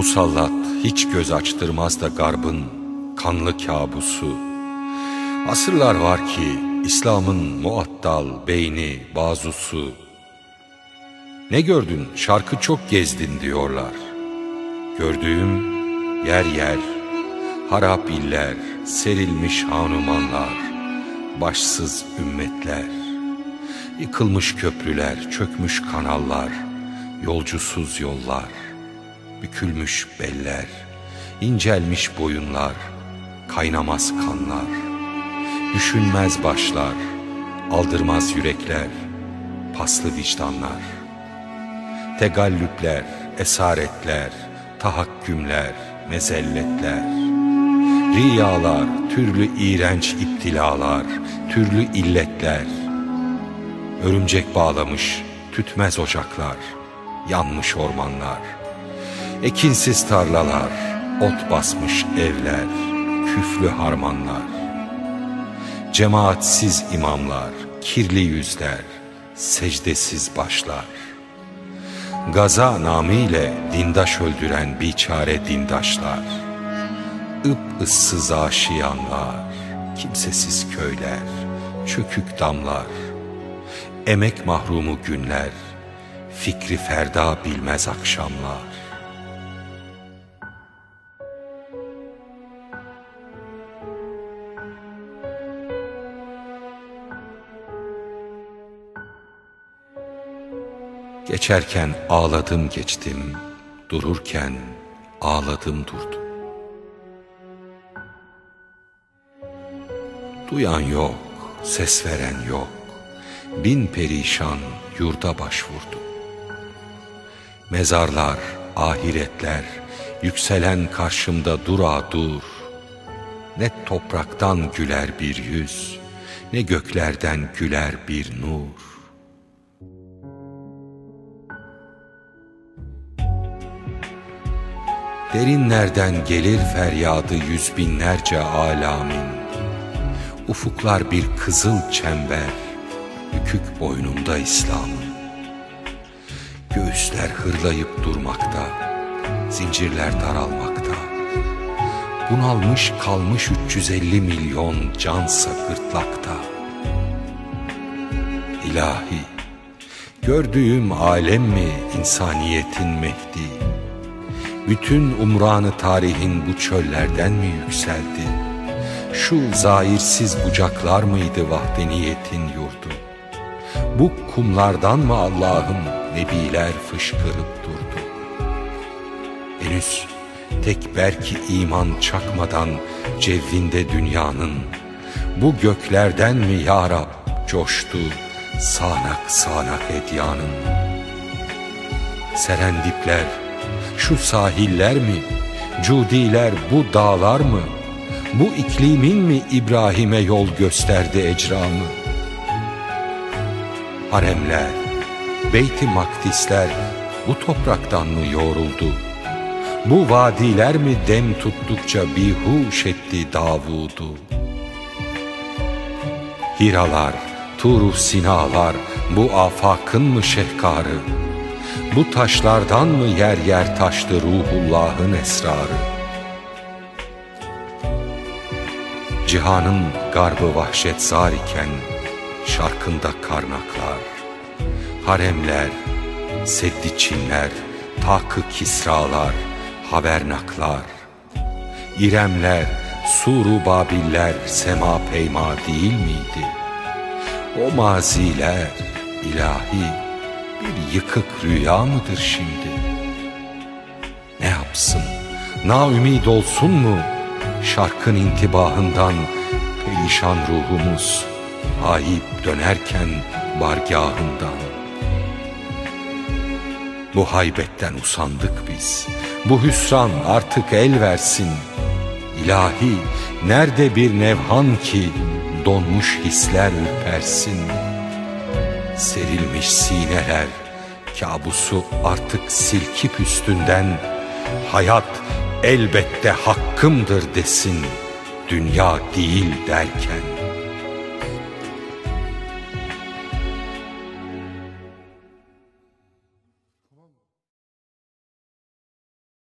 Musallat hiç göz açtırmaz da garbın kanlı kabusu. Asırlar var ki İslam'ın muattal beyni bazusu. Ne gördün şarkı çok gezdin diyorlar. Gördüğüm yer yer, harap iller, serilmiş hanumanlar, başsız ümmetler. Yıkılmış köprüler, çökmüş kanallar, yolcusuz yollar, bükülmüş beller, incelmiş boyunlar, kaynamaz kanlar, düşünmez başlar, aldırmaz yürekler, paslı vicdanlar. Tegallüpler, esaretler, tahakkümler, mezelletler, riyalar, türlü iğrenç iptilalar, türlü illetler, örümcek bağlamış tütmez ocaklar, yanmış ormanlar, ekinsiz tarlalar, ot basmış evler, küflü harmanlar, cemaatsiz imamlar, kirli yüzler, secdesiz başlar, gaza namıyla dindaş öldüren biçare dindaşlar, ıp ıssız aşiyanlar, kimsesiz köyler, çökük damlar, emek mahrumu günler, fikri ferda bilmez akşamlar. Geçerken ağladım geçtim, dururken ağladım durdum. Duyan yok, ses veren yok, bin perişan yurda başvurdu. Mezarlar, ahiretler, yükselen karşımda dura dur. Ne topraktan güler bir yüz, ne göklerden güler bir nur. Derinlerden gelir feryadı yüz binlerce alamin? Ufuklar bir kızıl çember Bükük boynunda İslam'ın. Göğüsler hırlayıp durmakta Zincirler daralmakta. Bunalmış kalmış 350 milyon cansa gırtlakta. İlahi Gördüğüm alem mi insaniyetin Mehdi bütün umranı tarihin bu çöllerden mi yükseldi? Şu zahirsiz bucaklar mıydı vahdeniyetin yurdu? Bu kumlardan mı Allah'ım nebiler fışkırıp durdu? Henüz tek belki iman çakmadan cevvinde dünyanın bu göklerden mi ya Rab coştu sanak sanak edyanın? Serendipler şu sahiller mi? Cudiler bu dağlar mı? Bu iklimin mi İbrahim'e yol gösterdi ecramı? Haremler, Beyt-i Makdisler bu topraktan mı yoğruldu? Bu vadiler mi dem tuttukça bihuş etti Davud'u? Hiralar, Turu Sinalar bu afakın mı şehkarı? Bu taşlardan mı yer yer taştı ruhullahın esrarı? Cihanın garbı vahşet zar iken Şarkında karnaklar, haremler, seddi çinler, takı kisralar, havernaklar, İremler, suru babiller sema peyma değil miydi? O maziler ilahi bir yıkık rüya mıdır şimdi? Ne yapsın? Na ümid olsun mu? Şarkın intibahından perişan ruhumuz ayıp dönerken bargahından. Bu haybetten usandık biz. Bu hüsran artık el versin. İlahi nerede bir nevhan ki donmuş hisler ürpersin.'' Serilmiş sineler kabusu artık silkip üstünden Hayat elbette hakkımdır desin dünya değil derken